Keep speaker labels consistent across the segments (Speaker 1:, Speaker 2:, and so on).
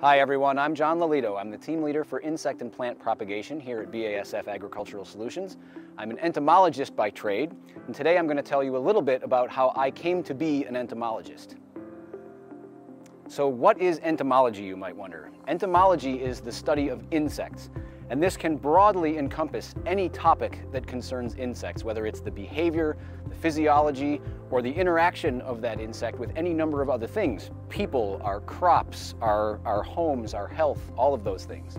Speaker 1: Hi everyone, I'm John Lelito. I'm the team leader for insect and plant propagation here at BASF Agricultural Solutions. I'm an entomologist by trade, and today I'm going to tell you a little bit about how I came to be an entomologist. So what is entomology, you might wonder? Entomology is the study of insects, and this can broadly encompass any topic that concerns insects, whether it's the behavior, the physiology, or the interaction of that insect with any number of other things. People, our crops, our, our homes, our health, all of those things.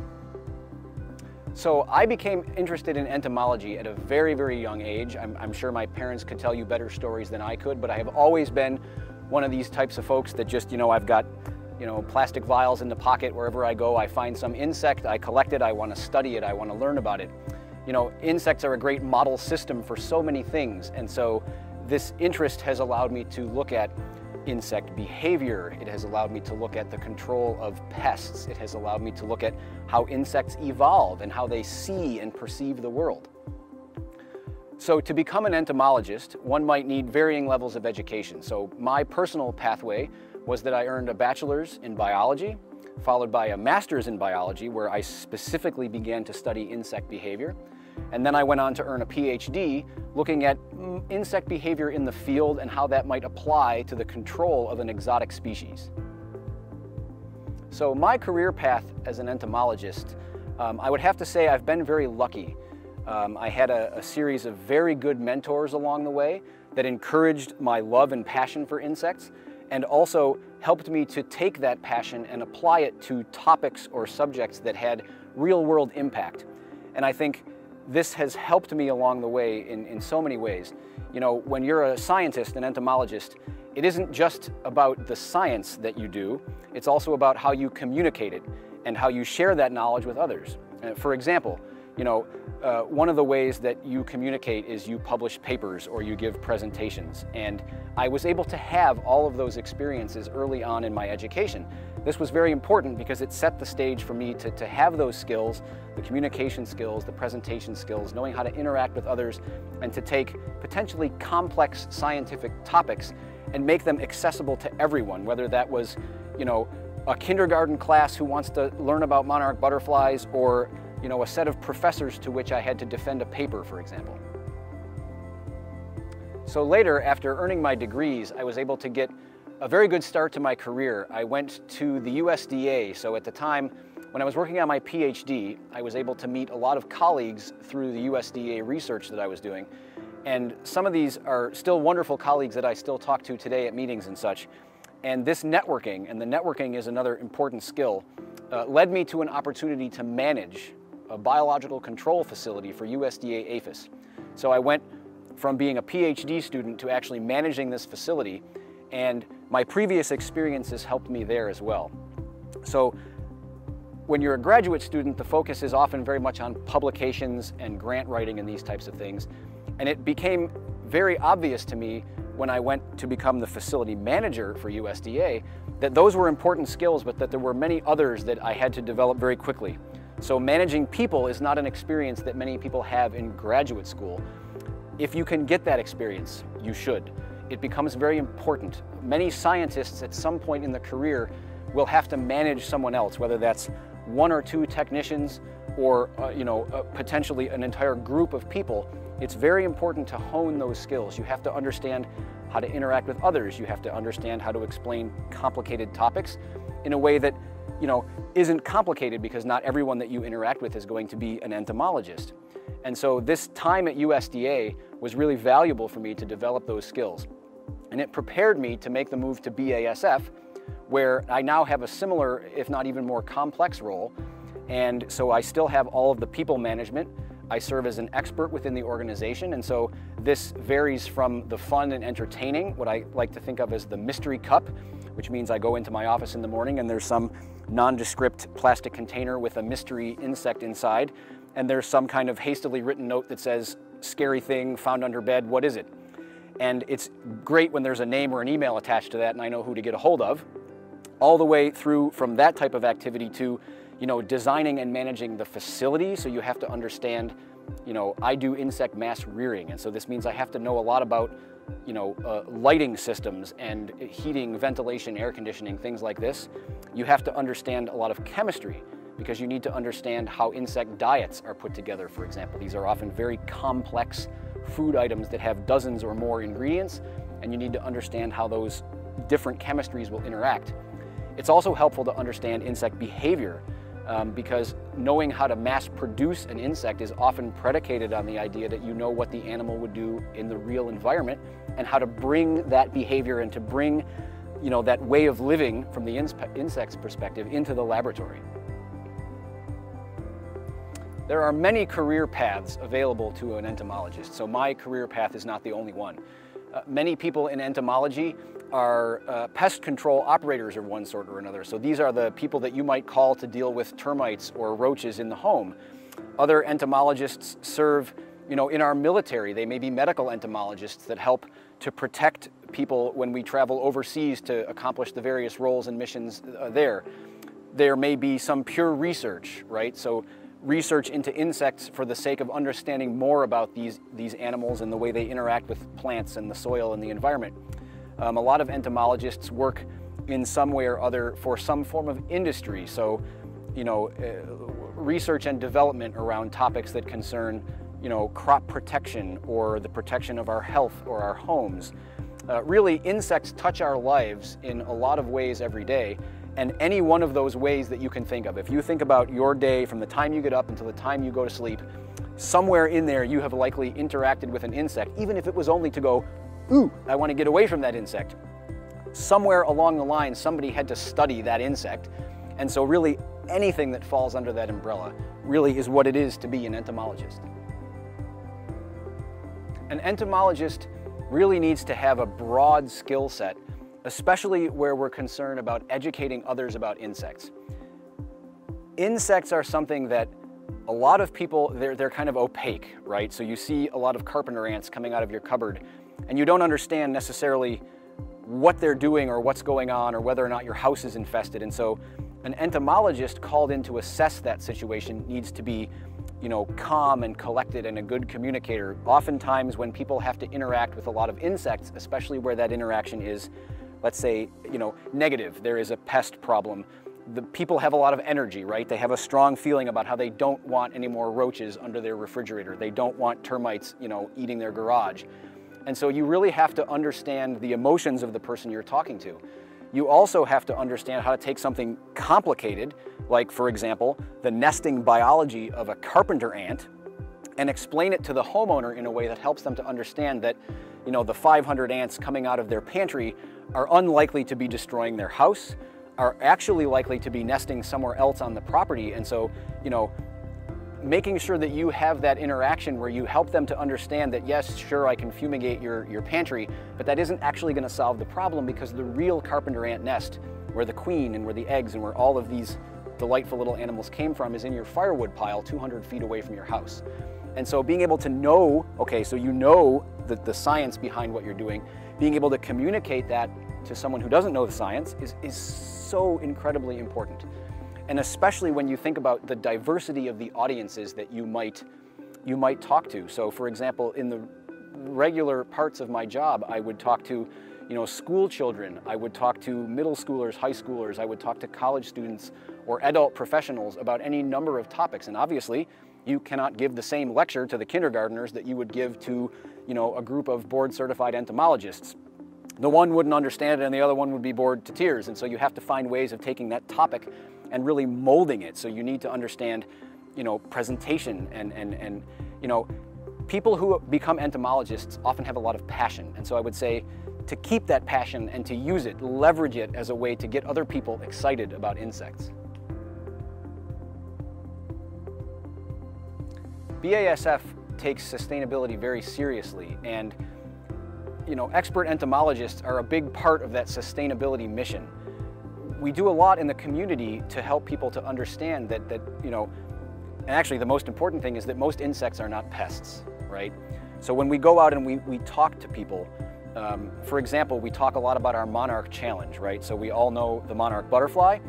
Speaker 1: So I became interested in entomology at a very, very young age. I'm, I'm sure my parents could tell you better stories than I could, but I have always been one of these types of folks that just, you know, I've got you know, plastic vials in the pocket wherever I go. I find some insect, I collect it, I want to study it, I want to learn about it. You know, insects are a great model system for so many things, and so this interest has allowed me to look at insect behavior. It has allowed me to look at the control of pests. It has allowed me to look at how insects evolve and how they see and perceive the world. So to become an entomologist, one might need varying levels of education. So my personal pathway was that I earned a bachelor's in biology, followed by a master's in biology where I specifically began to study insect behavior. And then I went on to earn a PhD looking at mm, insect behavior in the field and how that might apply to the control of an exotic species. So my career path as an entomologist, um, I would have to say I've been very lucky. Um, I had a, a series of very good mentors along the way that encouraged my love and passion for insects and also helped me to take that passion and apply it to topics or subjects that had real world impact. And I think this has helped me along the way in, in so many ways. You know, when you're a scientist, an entomologist, it isn't just about the science that you do, it's also about how you communicate it and how you share that knowledge with others. Uh, for example, you know, uh, one of the ways that you communicate is you publish papers or you give presentations. And I was able to have all of those experiences early on in my education. This was very important because it set the stage for me to, to have those skills, the communication skills, the presentation skills, knowing how to interact with others, and to take potentially complex scientific topics and make them accessible to everyone, whether that was, you know, a kindergarten class who wants to learn about monarch butterflies or you know, a set of professors to which I had to defend a paper, for example. So later, after earning my degrees, I was able to get a very good start to my career. I went to the USDA, so at the time, when I was working on my PhD, I was able to meet a lot of colleagues through the USDA research that I was doing. And some of these are still wonderful colleagues that I still talk to today at meetings and such. And this networking, and the networking is another important skill, uh, led me to an opportunity to manage a biological control facility for USDA APHIS. So I went from being a PhD student to actually managing this facility, and my previous experiences helped me there as well. So when you're a graduate student, the focus is often very much on publications and grant writing and these types of things. And it became very obvious to me when I went to become the facility manager for USDA that those were important skills, but that there were many others that I had to develop very quickly. So managing people is not an experience that many people have in graduate school. If you can get that experience, you should. It becomes very important. Many scientists at some point in the career will have to manage someone else, whether that's one or two technicians or uh, you know, uh, potentially an entire group of people. It's very important to hone those skills. You have to understand how to interact with others. You have to understand how to explain complicated topics in a way that you know, isn't complicated because not everyone that you interact with is going to be an entomologist. And so this time at USDA was really valuable for me to develop those skills. And it prepared me to make the move to BASF, where I now have a similar, if not even more complex role. And so I still have all of the people management. I serve as an expert within the organization. And so this varies from the fun and entertaining, what I like to think of as the mystery cup, which means I go into my office in the morning and there's some nondescript plastic container with a mystery insect inside, and there's some kind of hastily written note that says, scary thing found under bed, what is it? And it's great when there's a name or an email attached to that and I know who to get a hold of, all the way through from that type of activity to you know, designing and managing the facility, so you have to understand you know, I do insect mass rearing, and so this means I have to know a lot about, you know, uh, lighting systems and heating, ventilation, air conditioning, things like this. You have to understand a lot of chemistry because you need to understand how insect diets are put together, for example. These are often very complex food items that have dozens or more ingredients, and you need to understand how those different chemistries will interact. It's also helpful to understand insect behavior um, because knowing how to mass produce an insect is often predicated on the idea that you know what the animal would do in the real environment and how to bring that behavior and to bring you know, that way of living from the insect's perspective into the laboratory. There are many career paths available to an entomologist, so my career path is not the only one. Uh, many people in entomology are uh, pest control operators of one sort or another. So these are the people that you might call to deal with termites or roaches in the home. Other entomologists serve, you know, in our military. They may be medical entomologists that help to protect people when we travel overseas to accomplish the various roles and missions uh, there. There may be some pure research, right? So research into insects for the sake of understanding more about these, these animals and the way they interact with plants and the soil and the environment. Um, a lot of entomologists work in some way or other for some form of industry. So, you know, uh, research and development around topics that concern, you know, crop protection or the protection of our health or our homes. Uh, really, insects touch our lives in a lot of ways every day. And any one of those ways that you can think of, if you think about your day from the time you get up until the time you go to sleep, somewhere in there you have likely interacted with an insect, even if it was only to go, ooh, I want to get away from that insect. Somewhere along the line, somebody had to study that insect. And so really anything that falls under that umbrella really is what it is to be an entomologist. An entomologist really needs to have a broad skill set, especially where we're concerned about educating others about insects. Insects are something that a lot of people, they're, they're kind of opaque, right? So you see a lot of carpenter ants coming out of your cupboard and you don't understand necessarily what they're doing or what's going on or whether or not your house is infested. And so an entomologist called in to assess that situation needs to be you know, calm and collected and a good communicator. Oftentimes when people have to interact with a lot of insects, especially where that interaction is, let's say, you know, negative, there is a pest problem, the people have a lot of energy, right? They have a strong feeling about how they don't want any more roaches under their refrigerator. They don't want termites, you know, eating their garage. And so you really have to understand the emotions of the person you're talking to. You also have to understand how to take something complicated, like for example, the nesting biology of a carpenter ant, and explain it to the homeowner in a way that helps them to understand that, you know, the 500 ants coming out of their pantry are unlikely to be destroying their house, are actually likely to be nesting somewhere else on the property. And so, you know, making sure that you have that interaction where you help them to understand that yes, sure, I can fumigate your, your pantry, but that isn't actually gonna solve the problem because the real carpenter ant nest, where the queen and where the eggs and where all of these delightful little animals came from is in your firewood pile 200 feet away from your house. And so being able to know, okay, so you know the, the science behind what you're doing, being able to communicate that to someone who doesn't know the science is, is so incredibly important and especially when you think about the diversity of the audiences that you might, you might talk to. So for example, in the regular parts of my job, I would talk to you know, school children, I would talk to middle schoolers, high schoolers, I would talk to college students or adult professionals about any number of topics. And obviously, you cannot give the same lecture to the kindergarteners that you would give to you know, a group of board certified entomologists. The one wouldn't understand it and the other one would be bored to tears. And so you have to find ways of taking that topic and really molding it. So you need to understand, you know, presentation and, and, and you know, people who become entomologists often have a lot of passion. And so I would say to keep that passion and to use it, leverage it as a way to get other people excited about insects. BASF takes sustainability very seriously and you know, expert entomologists are a big part of that sustainability mission we do a lot in the community to help people to understand that, that, you know, and actually the most important thing is that most insects are not pests, right? So when we go out and we, we talk to people, um, for example, we talk a lot about our monarch challenge, right? So we all know the monarch butterfly.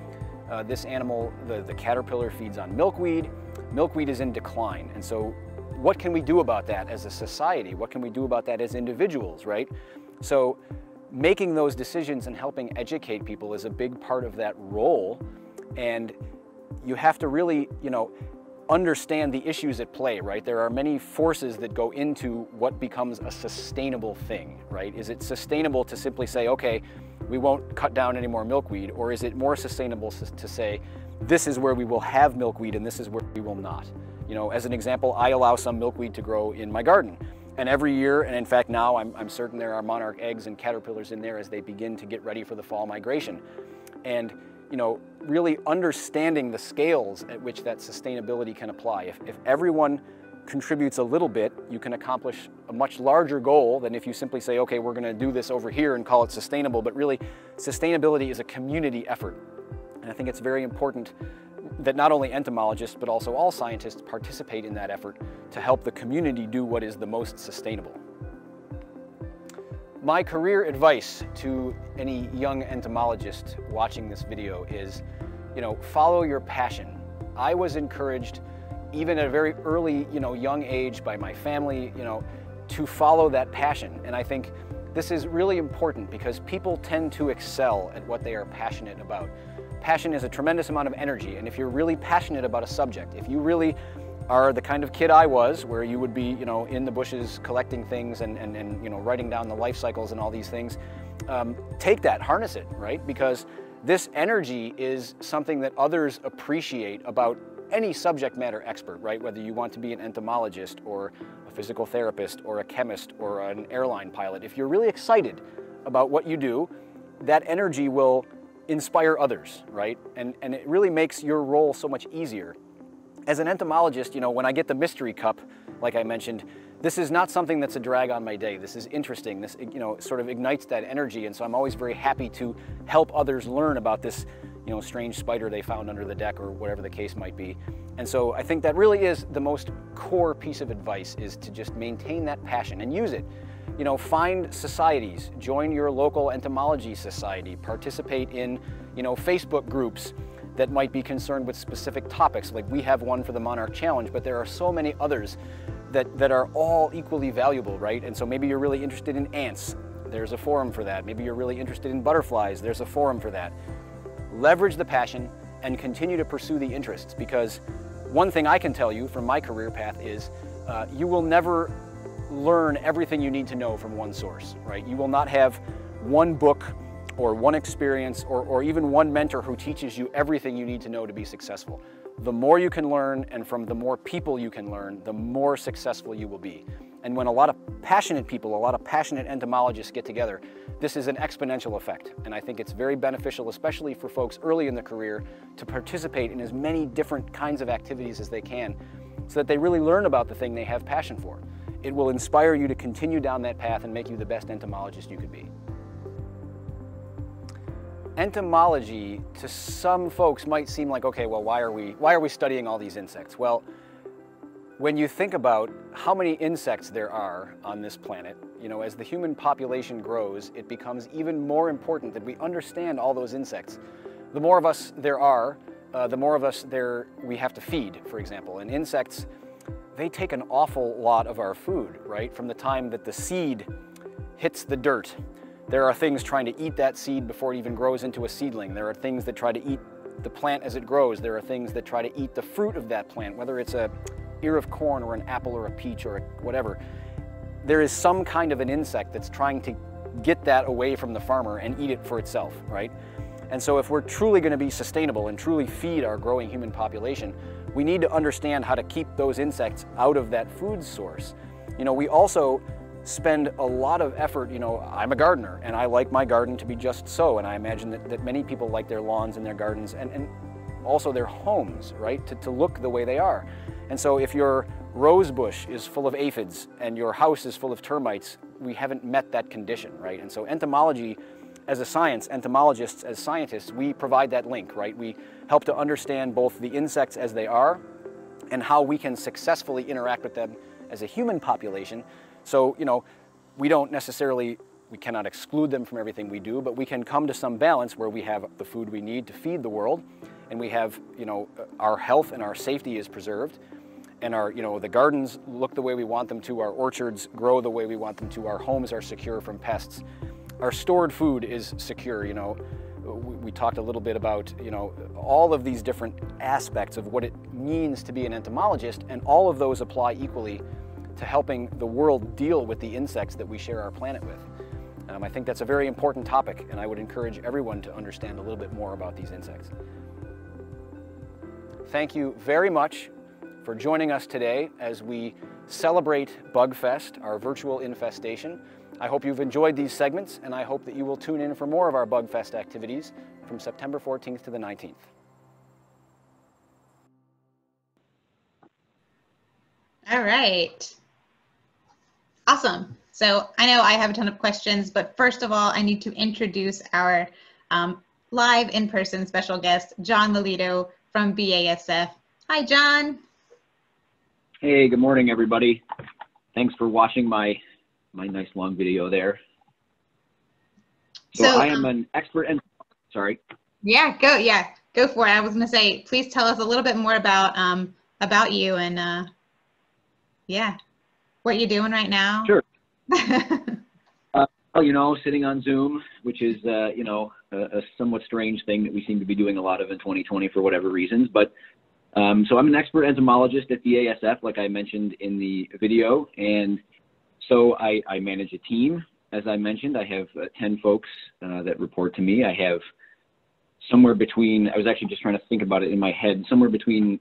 Speaker 1: Uh, this animal, the, the caterpillar feeds on milkweed. Milkweed is in decline. And so what can we do about that as a society? What can we do about that as individuals, right? So making those decisions and helping educate people is a big part of that role. And you have to really, you know, understand the issues at play, right? There are many forces that go into what becomes a sustainable thing, right? Is it sustainable to simply say, okay, we won't cut down any more milkweed, or is it more sustainable to say, this is where we will have milkweed and this is where we will not? You know, as an example, I allow some milkweed to grow in my garden. And every year, and in fact now I'm, I'm certain there are monarch eggs and caterpillars in there as they begin to get ready for the fall migration. And you know, really understanding the scales at which that sustainability can apply. If, if everyone contributes a little bit, you can accomplish a much larger goal than if you simply say, okay, we're gonna do this over here and call it sustainable, but really sustainability is a community effort. And I think it's very important that not only entomologists, but also all scientists participate in that effort to help the community do what is the most sustainable. My career advice to any young entomologist watching this video is, you know, follow your passion. I was encouraged, even at a very early, you know, young age by my family, you know, to follow that passion. And I think this is really important because people tend to excel at what they are passionate about. Passion is a tremendous amount of energy, and if you're really passionate about a subject, if you really are the kind of kid I was, where you would be, you know, in the bushes collecting things and, and, and you know, writing down the life cycles and all these things, um, take that, harness it, right? Because this energy is something that others appreciate about any subject matter expert, right? Whether you want to be an entomologist or a physical therapist or a chemist or an airline pilot, if you're really excited about what you do, that energy will inspire others, right? And, and it really makes your role so much easier as an entomologist, you know, when I get the mystery cup, like I mentioned, this is not something that's a drag on my day. This is interesting. This, you know, sort of ignites that energy. And so I'm always very happy to help others learn about this, you know, strange spider they found under the deck or whatever the case might be. And so I think that really is the most core piece of advice is to just maintain that passion and use it. You know, find societies, join your local entomology society, participate in, you know, Facebook groups, that might be concerned with specific topics. Like we have one for the Monarch Challenge, but there are so many others that, that are all equally valuable, right? And so maybe you're really interested in ants. There's a forum for that. Maybe you're really interested in butterflies. There's a forum for that. Leverage the passion and continue to pursue the interests because one thing I can tell you from my career path is uh, you will never learn everything you need to know from one source, right? You will not have one book or one experience or, or even one mentor who teaches you everything you need to know to be successful. The more you can learn and from the more people you can learn, the more successful you will be. And when a lot of passionate people, a lot of passionate entomologists get together, this is an exponential effect. And I think it's very beneficial, especially for folks early in the career, to participate in as many different kinds of activities as they can so that they really learn about the thing they have passion for. It will inspire you to continue down that path and make you the best entomologist you could be. Entomology, to some folks, might seem like, okay, well, why are we, why are we studying all these insects? Well, when you think about how many insects there are on this planet, you know, as the human population grows, it becomes even more important that we understand all those insects. The more of us there are, uh, the more of us there we have to feed, for example. And insects, they take an awful lot of our food, right? From the time that the seed hits the dirt there are things trying to eat that seed before it even grows into a seedling. There are things that try to eat the plant as it grows. There are things that try to eat the fruit of that plant, whether it's a ear of corn or an apple or a peach or a whatever. There is some kind of an insect that's trying to get that away from the farmer and eat it for itself, right? And so if we're truly going to be sustainable and truly feed our growing human population, we need to understand how to keep those insects out of that food source. You know, we also spend a lot of effort, you know, I'm a gardener and I like my garden to be just so. And I imagine that, that many people like their lawns and their gardens and, and also their homes, right, to, to look the way they are. And so if your rose bush is full of aphids and your house is full of termites, we haven't met that condition, right? And so entomology as a science, entomologists as scientists, we provide that link, right? We help to understand both the insects as they are and how we can successfully interact with them as a human population so, you know, we don't necessarily, we cannot exclude them from everything we do, but we can come to some balance where we have the food we need to feed the world and we have, you know, our health and our safety is preserved. and our, you know, the gardens look the way we want them to, our orchards grow the way we want them to, our homes are secure from pests. Our stored food is secure, you know. We, talked a little bit about, you know, all of these different aspects of what it means to be an entomologist, and all of those apply equally to helping the world deal with the insects that we share our planet with. Um, I think that's a very important topic, and I would encourage everyone to understand a little bit more about these insects. Thank you very much for joining us today as we celebrate Bugfest, our virtual infestation. I hope you've enjoyed these segments, and I hope that you will tune in for more of our Bugfest activities from September 14th to the 19th.
Speaker 2: All right. Awesome. So I know I have a ton of questions, but first of all, I need to introduce our um, live in-person special guest, John Lelito from BASF. Hi, John.
Speaker 3: Hey, good morning, everybody. Thanks for watching my my nice long video there. So, so I am um, an expert and sorry.
Speaker 2: Yeah, go yeah, go for it. I was gonna say, please tell us a little bit more about um about you and uh yeah, what you're doing right now.
Speaker 3: Sure. uh, well, you know, sitting on Zoom, which is uh, you know a, a somewhat strange thing that we seem to be doing a lot of in 2020 for whatever reasons, but um, so I'm an expert entomologist at BASF, like I mentioned in the video, and so I, I manage a team. As I mentioned, I have uh, 10 folks uh, that report to me. I have somewhere between, I was actually just trying to think about it in my head, somewhere between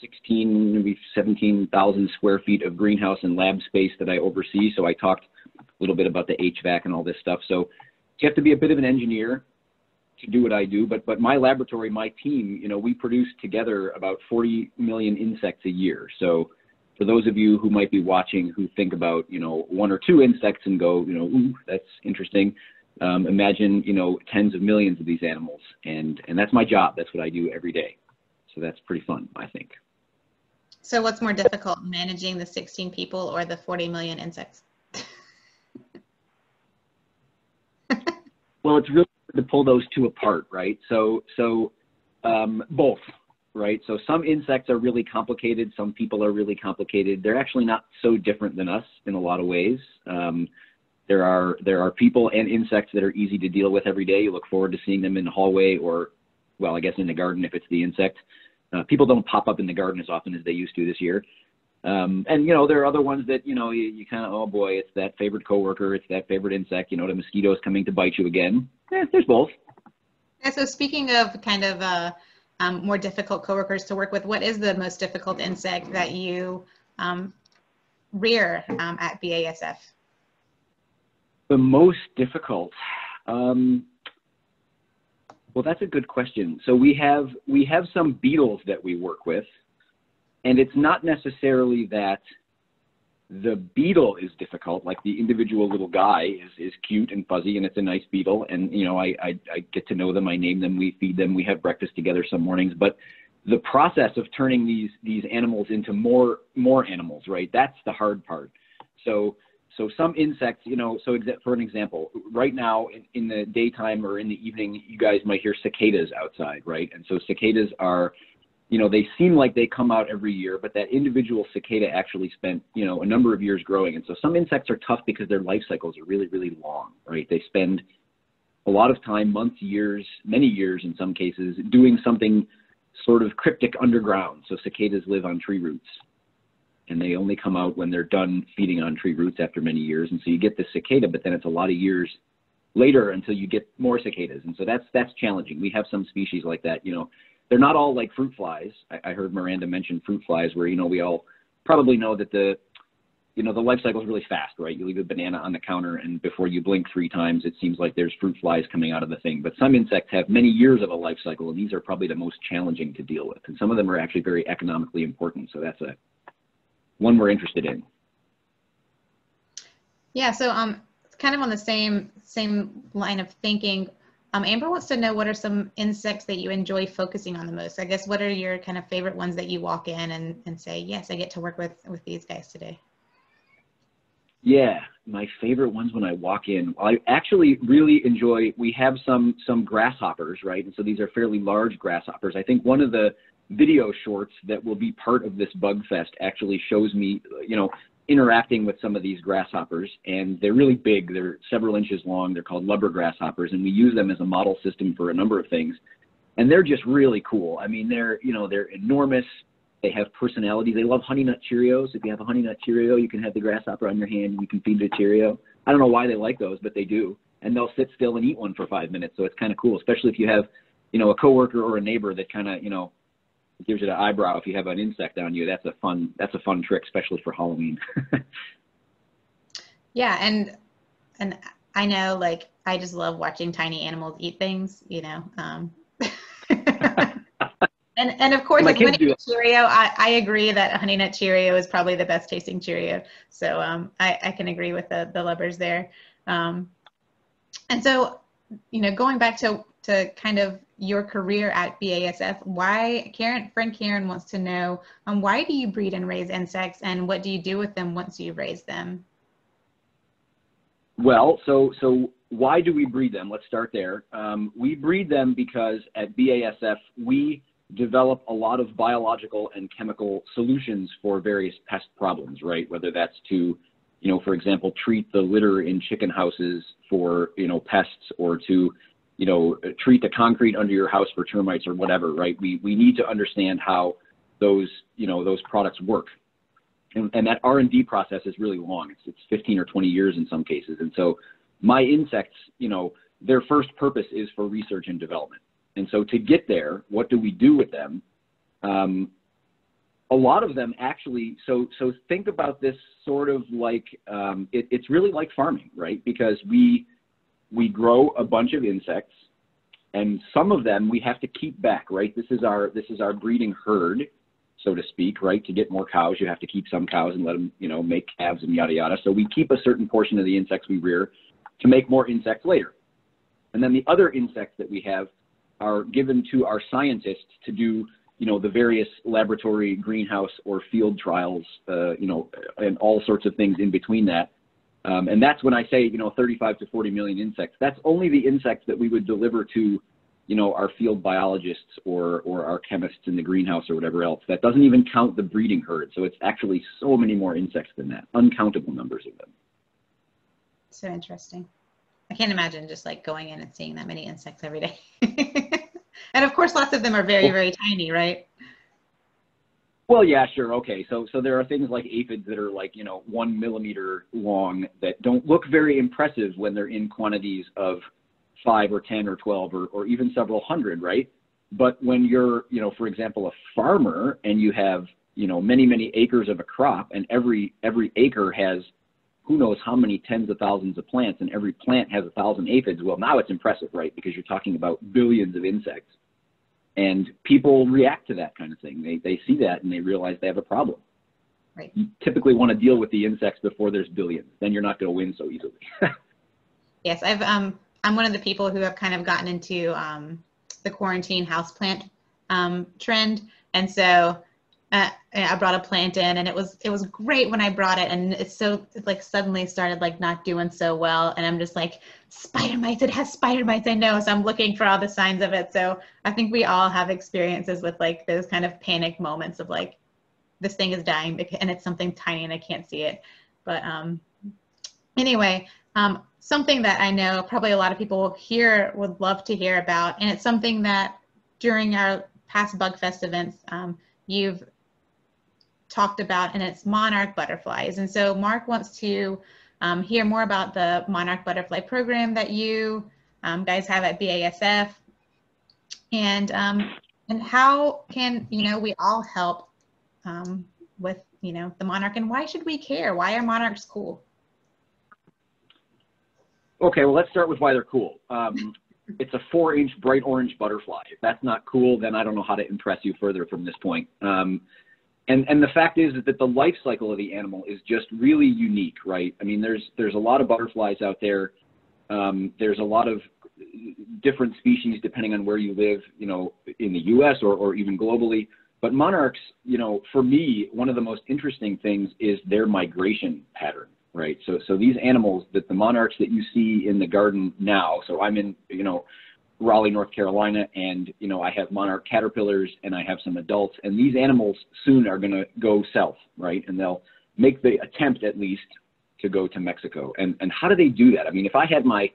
Speaker 3: 16, maybe 17,000 square feet of greenhouse and lab space that I oversee. So I talked a little bit about the HVAC and all this stuff. So you have to be a bit of an engineer to do what I do, but but my laboratory, my team, you know, we produce together about 40 million insects a year. So for those of you who might be watching who think about, you know, one or two insects and go, you know, ooh, that's interesting. Um, imagine, you know, tens of millions of these animals, and and that's my job. That's what I do every day. So that's pretty fun, I think.
Speaker 2: So what's more difficult, managing the 16 people or the 40 million insects?
Speaker 3: well, it's really to pull those two apart, right? So, so um, both, right? So some insects are really complicated. Some people are really complicated. They're actually not so different than us in a lot of ways. Um, there are there are people and insects that are easy to deal with every day. You look forward to seeing them in the hallway or, well, I guess in the garden if it's the insect. Uh, people don't pop up in the garden as often as they used to this year. Um, and you know, there are other ones that you know you, you kind of oh boy, it's that favorite coworker, it's that favorite insect. You know, the mosquito is coming to bite you again. Yeah, there's both.
Speaker 2: Yeah, so speaking of kind of uh, um, more difficult coworkers to work with, what is the most difficult insect that you um, rear um, at BASF?
Speaker 3: The most difficult. Um, well, that's a good question. So we have we have some beetles that we work with and it's not necessarily that the beetle is difficult, like the individual little guy is, is cute and fuzzy and it's a nice beetle. And, you know, I, I, I get to know them, I name them, we feed them, we have breakfast together some mornings. But the process of turning these, these animals into more, more animals, right? That's the hard part. So, so some insects, you know, so exa- for an example, right now in, in the daytime or in the evening, you guys might hear cicadas outside, right? And so cicadas are, you know, they seem like they come out every year, but that individual cicada actually spent, you know, a number of years growing. And so some insects are tough because their life cycles are really, really long, right? They spend a lot of time, months, years, many years in some cases, doing something sort of cryptic underground. So cicadas live on tree roots. And they only come out when they're done feeding on tree roots after many years. And so you get the cicada, but then it's a lot of years later until you get more cicadas. And so that's that's challenging. We have some species like that, you know they're not all like fruit flies. I, I heard Miranda mention fruit flies, where you know we all probably know that the you know the life cycle is really fast, right? You leave a banana on the counter, and before you blink three times, it seems like there's fruit flies coming out of the thing. But some insects have many years of a life cycle, and these are probably the most challenging to deal with. And some of them are actually very economically important. So that's a one we're interested in.
Speaker 2: Yeah. So um, kind of on the same same line of thinking. Um, Amber wants to know what are some insects that you enjoy focusing on the most? I guess what are your kind of favorite ones that you walk in and, and say, yes, I get to work with, with these guys today?
Speaker 3: Yeah, my favorite ones when I walk in. I actually really enjoy. We have some some grasshoppers, right? And so these are fairly large grasshoppers. I think one of the video shorts that will be part of this bug fest actually shows me, you know, interacting with some of these grasshoppers and they're really big. They're several inches long. They're called lubber grasshoppers and we use them as a model system for a number of things. And they're just really cool. I mean, they're, you know, they're enormous. They have personality. They love Honey Nut Cheerios. If you have a Honey Nut Cheerio, you can have the grasshopper on your hand and you can feed it a Cheerio. I don't know why they like those, but they do. And they'll sit still and eat one for five minutes. So it's kind of cool, especially if you have, you know, a coworker or a neighbor that kind of, you know, gives you the eyebrow if you have an insect on you. That's a fun that's a fun trick, especially for Halloween.
Speaker 2: yeah, and and I know like I just love watching tiny animals eat things, you know. Um, and and of course, like Honey Nut Cheerio, I, I agree that Honey Nut Cheerio is probably the best tasting Cheerio. So um, I, I can agree with the the lubbers there. Um, and so, you know, going back to to kind of your career at BASF. Why, Karen, friend Karen wants to know, um, why do you breed and raise insects and what do you do with them once you raise them?
Speaker 3: Well, so, so why do we breed them? Let's start there. Um, we breed them because at BASF, we develop a lot of biological and chemical solutions for various pest problems, right? Whether that's to, you know, for example, treat the litter in chicken houses for, you know, pests or to you know, treat the concrete under your house for termites or whatever, right? We, we need to understand how those, you know, those products work. And, and that R&D process is really long. It's, it's 15 or 20 years in some cases. And so my insects, you know, their first purpose is for research and development. And so to get there, what do we do with them? Um, a lot of them actually, so, so think about this sort of like, um, it, it's really like farming, right? Because we, we grow a bunch of insects and some of them we have to keep back, right? This is our this is our breeding herd, so to speak, right? To get more cows, you have to keep some cows and let them, you know, make calves and yada yada. So we keep a certain portion of the insects we rear to make more insects later. And then the other insects that we have are given to our scientists to do, you know, the various laboratory, greenhouse, or field trials, uh, you know, and all sorts of things in between that um, and that's when I say, you know, 35 to 40 million insects. That's only the insects that we would deliver to, you know, our field biologists or, or our chemists in the greenhouse or whatever else. That doesn't even count the breeding herd. So it's actually so many more insects than that, uncountable numbers of them.
Speaker 2: So interesting. I can't imagine just like going in and seeing that many insects every day. and of course, lots of them are very, very tiny, right?
Speaker 3: Well, yeah, sure. Okay. So, so there are things like aphids that are like, you know, one millimeter long that don't look very impressive when they're in quantities of five or 10 or 12 or, or even several hundred, right? But when you're, you know, for example, a farmer and you have, you know, many, many acres of a crop and every, every acre has who knows how many tens of thousands of plants and every plant has a thousand aphids. Well, now it's impressive, right? Because you're talking about billions of insects. And people react to that kind of thing. They, they see that and they realize they have a problem.
Speaker 2: Right.
Speaker 3: You typically want to deal with the insects before there's billions. Then you're not going to win so easily.
Speaker 2: yes, I've um, I'm one of the people who have kind of gotten into um, the quarantine houseplant um, trend, and so uh, I brought a plant in and it was it was great when I brought it and it's so it like suddenly started like not doing so well and I'm just like spider mites it has spider mites I know so I'm looking for all the signs of it so I think we all have experiences with like those kind of panic moments of like this thing is dying and it's something tiny and I can't see it but um anyway um something that I know probably a lot of people here would love to hear about and it's something that during our past bugfest events um, you've talked about, and it's monarch butterflies. And so Mark wants to um, hear more about the monarch butterfly program that you um, guys have at BASF, and um, and how can you know we all help um, with you know the monarch, and why should we care? Why are monarchs cool?
Speaker 3: Okay, well let's start with why they're cool. Um, it's a four-inch bright orange butterfly. If that's not cool, then I don't know how to impress you further from this point. Um, and and the fact is that the life cycle of the animal is just really unique, right? I mean, there's there's a lot of butterflies out there. Um, there's a lot of different species depending on where you live, you know, in the U.S. or or even globally. But monarchs, you know, for me, one of the most interesting things is their migration pattern, right? So so these animals that the monarchs that you see in the garden now. So I'm in, you know,
Speaker 1: Raleigh, North Carolina, and you know I have monarch caterpillars and I have some adults, and these animals soon are going to go south, right? And they'll make the attempt at least to go to Mexico. And and how do they do that? I mean, if I had my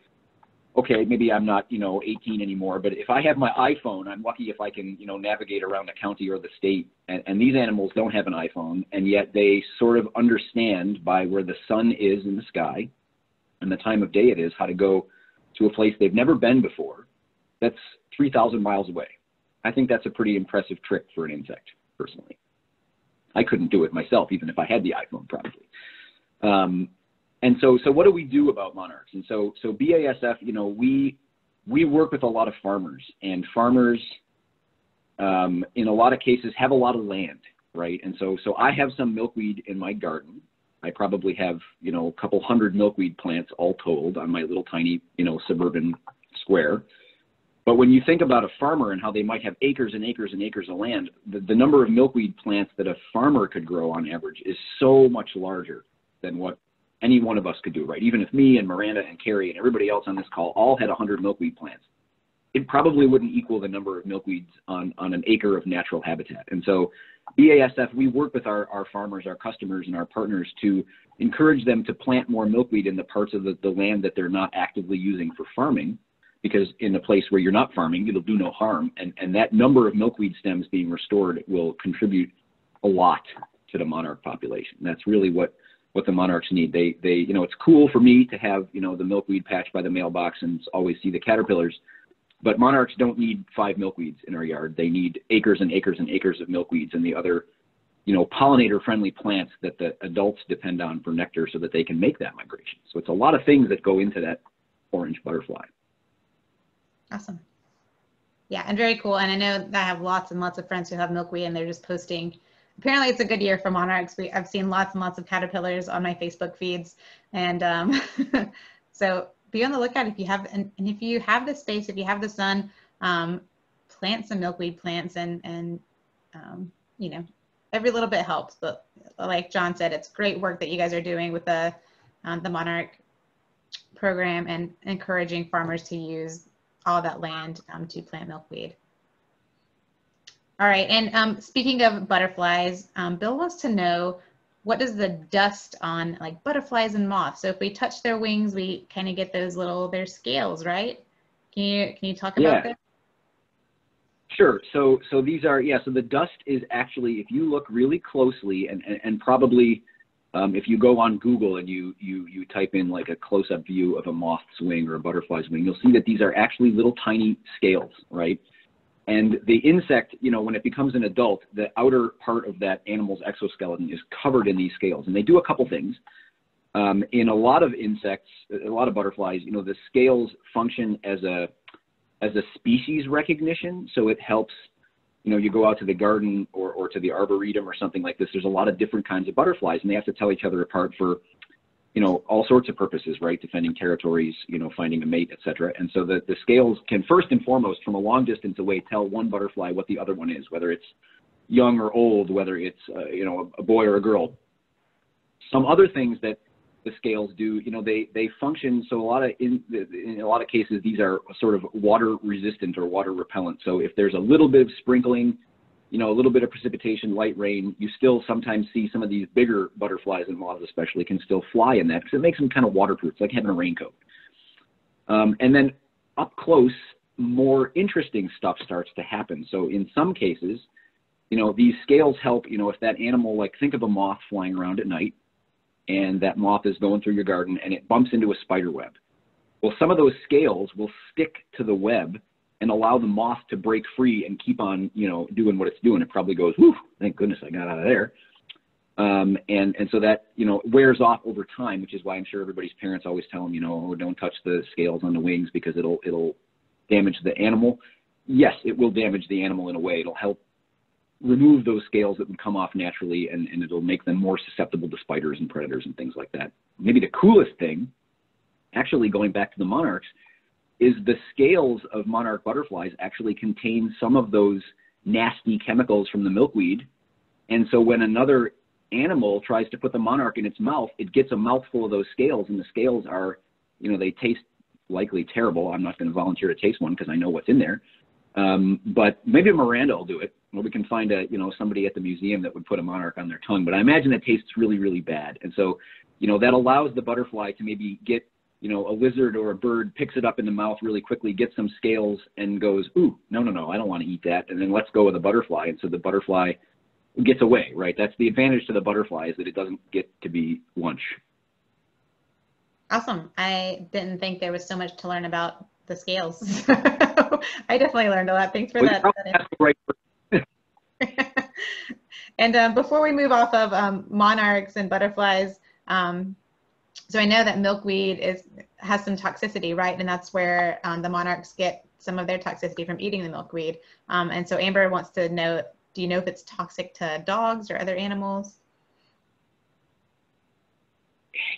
Speaker 1: okay, maybe I'm not, you know, 18 anymore, but if I have my iPhone, I'm lucky if I can, you know, navigate around the county or the state. And, and these animals don't have an iPhone, and yet they sort of understand by where the sun is in the sky and the time of day it is how to go to a place they've never been before that's 3,000 miles away. I think that's a pretty impressive trick for an insect, personally. I couldn't do it myself, even if I had the iPhone, probably. Um, and so, so what do we do about monarchs? And so, so BASF, you know, we we work with a lot of farmers, and farmers, um, in a lot of cases, have a lot of land, right? And so, so I have some milkweed in my garden. I probably have, you know, a couple hundred milkweed plants all told on my little tiny, you know, suburban square. But when you think about a farmer and how they might have acres and acres and acres of land, the, the number of milkweed plants that a farmer could grow on average is so much larger than what any one of us could do, right? Even if me and Miranda and Carrie and everybody else on this call all had 100 milkweed plants, it probably wouldn't equal the number of milkweeds on, on an acre of natural habitat. And so BASF, we work with our, our farmers, our customers, and our partners to encourage them to plant more milkweed in the parts of the, the land that they're not actively using for farming because in a place where you're not farming, it'll do no harm. And, and that number of milkweed stems being restored will contribute a lot to the monarch population. And that's really what, what the monarchs need. They, they, you know, it's cool for me to have, you know, the milkweed patch by the mailbox and always see the caterpillars, but monarchs don't need five milkweeds in our yard. They need acres and acres and acres of milkweeds and the other, you know, pollinator friendly plants that the adults depend on for nectar so that they can make that migration. So it's a lot of things that go into that orange butterfly.
Speaker 2: Awesome. Yeah, and very cool. And I know that I have lots and lots of friends who have milkweed and they're just posting. Apparently, it's a good year for monarchs. We, I've seen lots and lots of caterpillars on my Facebook feeds. And um, so be on the lookout if you have, and, and, if you have the space, if you have the sun, um, plant some milkweed plants and, and um, you know, every little bit helps. But like John said, it's great work that you guys are doing with the, um, the monarch program and encouraging farmers to use all that land um, to plant milkweed. All right, and um, speaking of butterflies, um, Bill wants to know what does the dust on like butterflies and moths? So if we touch their wings, we kind of get those little their scales, right? Can you can you talk about yeah. that?
Speaker 1: Sure. So so these are yeah. So the dust is actually, if you look really closely, and and, and probably um, if you go on Google and you, you, you type in like a close-up view of a moth's wing or a butterfly's wing, you'll see that these are actually little tiny scales, right? And the insect, you know, when it becomes an adult, the outer part of that animal's exoskeleton is covered in these scales. And they do a couple things. Um, in a lot of insects, a lot of butterflies, you know, the scales function as a as a species recognition. So it helps you know, you go out to the garden or, or to the arboretum or something like this, there's a lot of different kinds of butterflies and they have to tell each other apart for, you know, all sorts of purposes, right? Defending territories, you know, finding a mate, etc. And so the, the scales can first and foremost, from a long distance away, tell one butterfly what the other one is, whether it's young or old, whether it's, uh, you know, a boy or a girl. Some other things that the scales do, you know, they, they function. So a lot of, in, in a lot of cases, these are sort of water resistant or water repellent. So if there's a little bit of sprinkling, you know, a little bit of precipitation, light rain, you still sometimes see some of these bigger butterflies and moths especially can still fly in that because it makes them kind of waterproof. It's like having a raincoat. Um, and then up close, more interesting stuff starts to happen. So in some cases, you know, these scales help, you know, if that animal, like think of a moth flying around at night, and that moth is going through your garden and it bumps into a spider web. Well, some of those scales will stick to the web and allow the moth to break free and keep on, you know, doing what it's doing. It probably goes, whew, thank goodness I got out of there. Um, and, and so that, you know, wears off over time, which is why I'm sure everybody's parents always tell them, you know, oh, don't touch the scales on the wings because it'll, it'll damage the animal. Yes, it will damage the animal in a way. It'll help remove those scales that would come off naturally and, and it'll make them more susceptible to spiders and predators and things like that. Maybe the coolest thing, actually going back to the monarchs, is the scales of monarch butterflies actually contain some of those nasty chemicals from the milkweed. And so when another animal tries to put the monarch in its mouth, it gets a mouthful of those scales and the scales are, you know, they taste likely terrible. I'm not going to volunteer to taste one because I know what's in there. Um, but maybe Miranda will do it, or we can find a you know somebody at the museum that would put a monarch on their tongue. But I imagine it tastes really really bad, and so you know that allows the butterfly to maybe get you know a lizard or a bird picks it up in the mouth really quickly, gets some scales, and goes, ooh no no no I don't want to eat that, and then lets go of the butterfly, and so the butterfly gets away. Right, that's the advantage to the butterfly is that it doesn't get to be lunch.
Speaker 2: Awesome. I didn't think there was so much to learn about the scales. I definitely learned a lot. Thanks for well, that. and um, before we move off of um, monarchs and butterflies, um, so I know that milkweed is has some toxicity, right? And that's where um, the monarchs get some of their toxicity from eating the milkweed. Um, and so Amber wants to know, do you know if it's toxic to dogs or other animals?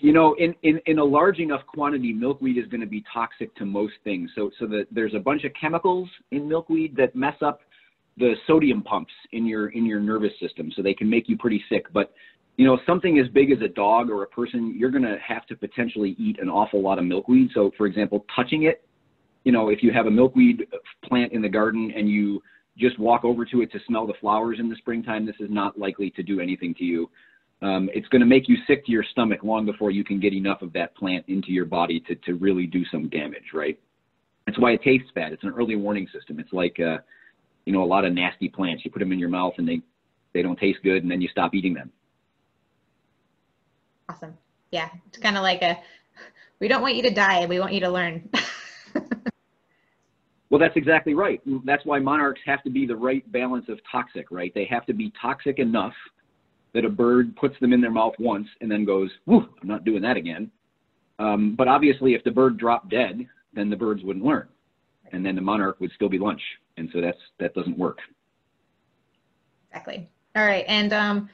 Speaker 1: You know, in, in, in a large enough quantity, milkweed is going to be toxic to most things. So, so that there's a bunch of chemicals in milkweed that mess up the sodium pumps in your in your nervous system, so they can make you pretty sick. But you know, something as big as a dog or a person, you're going to have to potentially eat an awful lot of milkweed. So, for example, touching it, you know, if you have a milkweed plant in the garden and you just walk over to it to smell the flowers in the springtime, this is not likely to do anything to you um, it's going to make you sick to your stomach long before you can get enough of that plant into your body to, to really do some damage, right? That's why it tastes bad. It's an early warning system. It's like, uh, you know, a lot of nasty plants. You put them in your mouth and they, they don't taste good and then you stop eating them.
Speaker 2: Awesome. Yeah. It's kind of like a, we don't want you to die. We want you to learn.
Speaker 1: well, that's exactly right. That's why monarchs have to be the right balance of toxic, right? They have to be toxic enough that a bird puts them in their mouth once and then goes, whoo, I'm not doing that again. Um, but obviously, if the bird dropped dead, then the birds wouldn't learn, and then the monarch would still be lunch, and so that's that doesn't work.
Speaker 2: Exactly. All right, and um,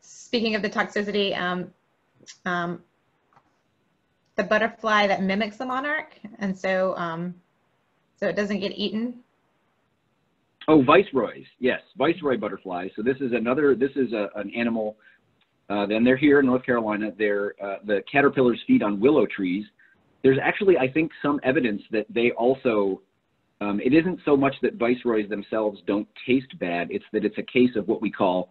Speaker 2: speaking of the toxicity, um, um, the butterfly that mimics the monarch, and so um, so it doesn't get eaten
Speaker 1: Oh, viceroys. Yes, viceroy butterflies. So this is another. This is a, an animal. Uh, then they're here in North Carolina. They're uh, the caterpillars feed on willow trees. There's actually, I think, some evidence that they also. Um, it isn't so much that viceroys themselves don't taste bad. It's that it's a case of what we call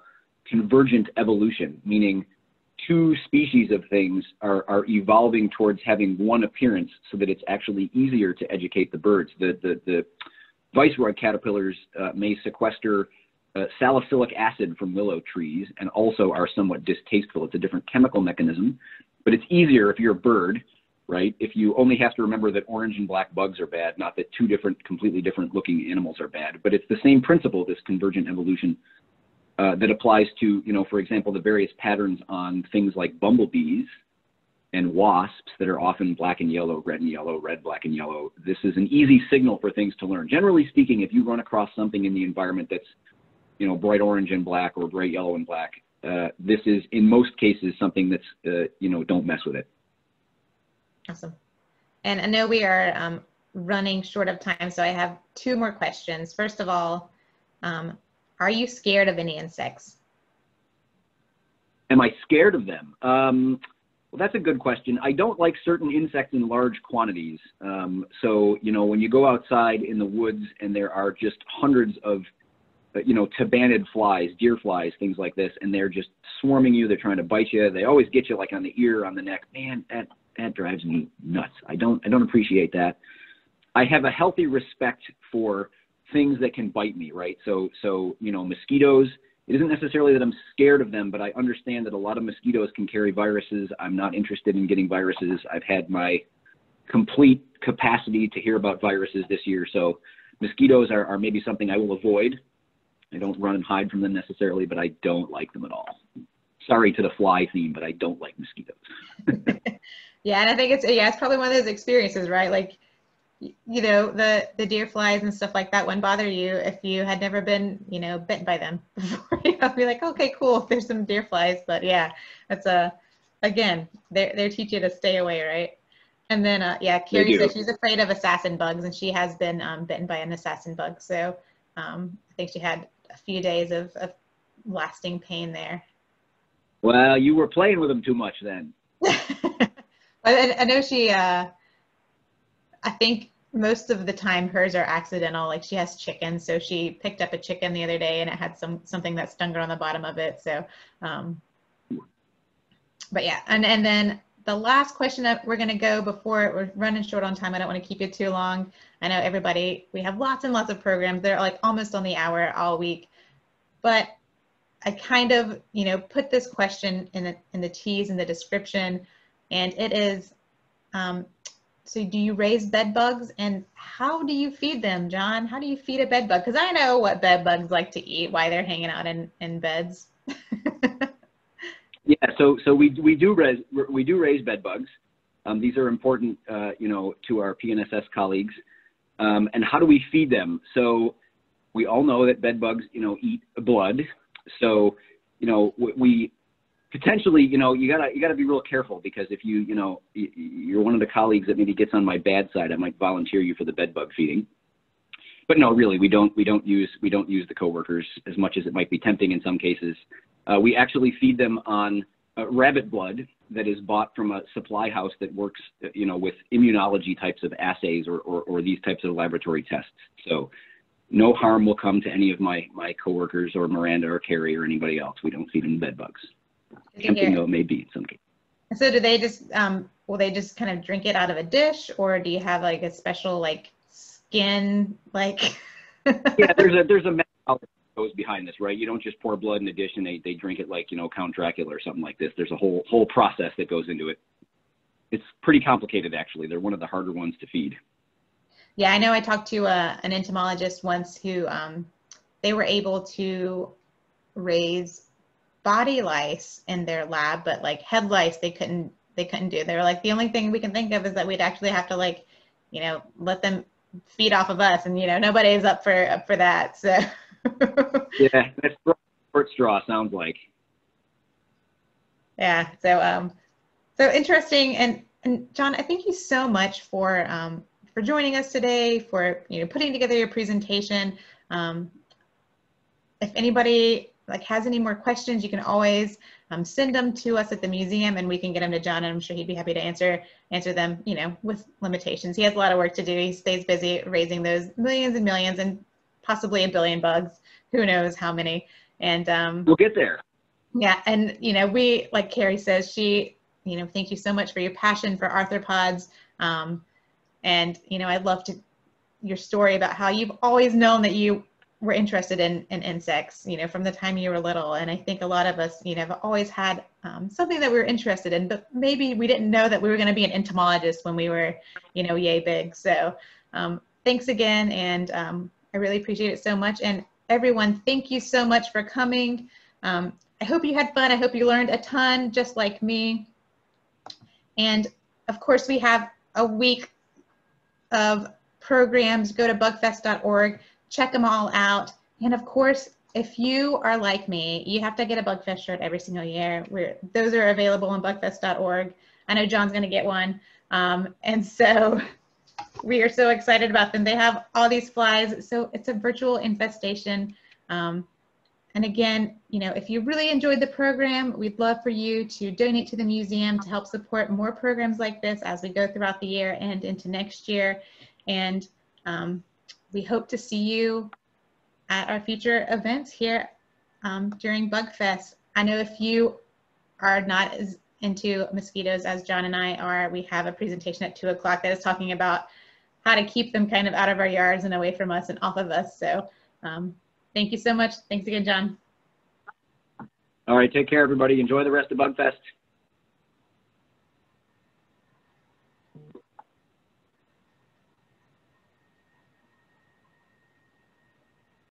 Speaker 1: convergent evolution, meaning two species of things are, are evolving towards having one appearance so that it's actually easier to educate the birds. The, the, the Viceroy caterpillars uh, may sequester uh, salicylic acid from willow trees and also are somewhat distasteful. It's a different chemical mechanism, but it's easier if you're a bird, right? If you only have to remember that orange and black bugs are bad, not that two different, completely different looking animals are bad, but it's the same principle, this convergent evolution, uh, that applies to, you know, for example, the various patterns on things like bumblebees and wasps that are often black and yellow, red and yellow, red, black and yellow. This is an easy signal for things to learn. Generally speaking, if you run across something in the environment that's, you know, bright orange and black or bright yellow and black, uh, this is in most cases something that's, uh, you know, don't mess with it.
Speaker 2: Awesome. And I know we are um, running short of time, so I have two more questions. First of all, um, are you scared of any insects?
Speaker 1: Am I scared of them? Um, well, that's a good question. I don't like certain insects in large quantities. Um, so, you know, when you go outside in the woods and there are just hundreds of, uh, you know, tabanid flies, deer flies, things like this, and they're just swarming you, they're trying to bite you. They always get you like on the ear, on the neck. Man, that that drives me nuts. I don't I don't appreciate that. I have a healthy respect for things that can bite me, right? So so you know, mosquitoes it isn't necessarily that I'm scared of them, but I understand that a lot of mosquitoes can carry viruses. I'm not interested in getting viruses. I've had my complete capacity to hear about viruses this year. So mosquitoes are, are maybe something I will avoid. I don't run and hide from them necessarily, but I don't like them at all. Sorry to the fly theme, but I don't like mosquitoes.
Speaker 2: yeah, and I think it's yeah, it's probably one of those experiences, right? Like you know the the deer flies and stuff like that wouldn't bother you if you had never been you know bitten by them before you know? Be like okay cool there's some deer flies but yeah that's a again they're they're teaching you to stay away right? And then uh, yeah Carrie said she's afraid of assassin bugs and she has been um, bitten by an assassin bug so um, I think she had a few days of, of lasting pain there.
Speaker 1: Well you were playing with them too much then.
Speaker 2: I, I know she uh I think most of the time hers are accidental. Like she has chickens, so she picked up a chicken the other day and it had some something that stung her on the bottom of it. So, um, but yeah, and and then the last question that we're going to go before we're running short on time. I don't want to keep you too long. I know everybody, we have lots and lots of programs. They're like almost on the hour all week, but I kind of, you know, put this question in the, in the T's in the description and it is, um, so do you raise bed bugs and how do you feed them, John? How do you feed a bed bug? Because I know what bed bugs like to eat, why they're hanging out in, in beds.
Speaker 1: yeah, so so we we do raise we do raise bed bugs. Um, these are important, uh, you know, to our PNSS colleagues. Um, and how do we feed them? So we all know that bed bugs, you know, eat blood. So you know we potentially, you know, you gotta you gotta be real careful because if you you know you're one of the colleagues that maybe gets on my bad side, I might volunteer you for the bed bug feeding. But no, really, we don't we don't use we don't use the coworkers as much as it might be tempting in some cases. Uh, we actually feed them on uh, rabbit blood that is bought from a supply house that works, you know, with immunology types of assays or, or, or these types of laboratory tests. So no harm will come to any of my, my coworkers or Miranda or Carrie or anybody else. We don't feed them bed bugs. Tempting though it may be in some cases.
Speaker 2: So do they just, um, will they just kind of drink it out of a dish or do you have like a special like skin, like?
Speaker 1: yeah, there's a, there's a methodology goes behind this, right? You don't just pour blood in a dish and they, they drink it like, you know, Count Dracula or something like this. There's a whole, whole process that goes into it. It's pretty complicated, actually. They're one of the harder ones to feed.
Speaker 2: Yeah, I know I talked to a, uh, an entomologist once who um, they were able to raise body lice in their lab, but like head lice they couldn't they couldn't do. They were like the only thing we can think of is that we'd actually have to like, you know, let them feed off of us, and you know nobody's up for up for that. So
Speaker 1: yeah, that's short straw sounds like.
Speaker 2: Yeah. So um, so interesting, and and John, I thank you so much for um for joining us today, for you know putting together your presentation. Um, if anybody like has any more questions, you can always um, send them to us at the museum and we can get them to John and I'm sure he'd be happy to answer answer them, you know, with limitations. He has a lot of work to do. He stays busy raising those millions and millions and possibly a billion bugs. Who knows how many. And um,
Speaker 1: we'll get there.
Speaker 2: Yeah. And, you know, we, like Carrie says, she, you know, thank you so much for your passion for arthropods. Um, and, you know, I'd love to your story about how you've always known that you were interested in, in insects, you know, from the time you were little. And I think a lot of us, you know, have always had um, something that we were interested in, but maybe we didn't know that we were going to be an entomologist when we were, you know, yay big. So um, thanks again. And um, I really appreciate it so much. And everyone, thank you so much for coming. Um, I hope you had fun. I hope you learned a ton, just like me. And of course, we have a week of programs. Go to bugfest.org check them all out. And of course, if you are like me, you have to get a Bugfest shirt every single year. We're, those are available on bugfest.org. I know John's going to get one. Um, and so we are so excited about them. They have all these flies. So it's a virtual infestation. Um, and again, you know, if you really enjoyed the program, we'd love for you to donate to the museum to help support more programs like this as we go throughout the year and into next year. And um, we hope to see you at our future events here um, during Bugfest. I know if you are not as into mosquitoes as John and I are, we have a presentation at two o'clock that is talking about how to keep them kind of out of our yards and away from us and off of us. So um, thank you so much. Thanks again, John.
Speaker 1: All right, take care, everybody. Enjoy the rest of Bugfest.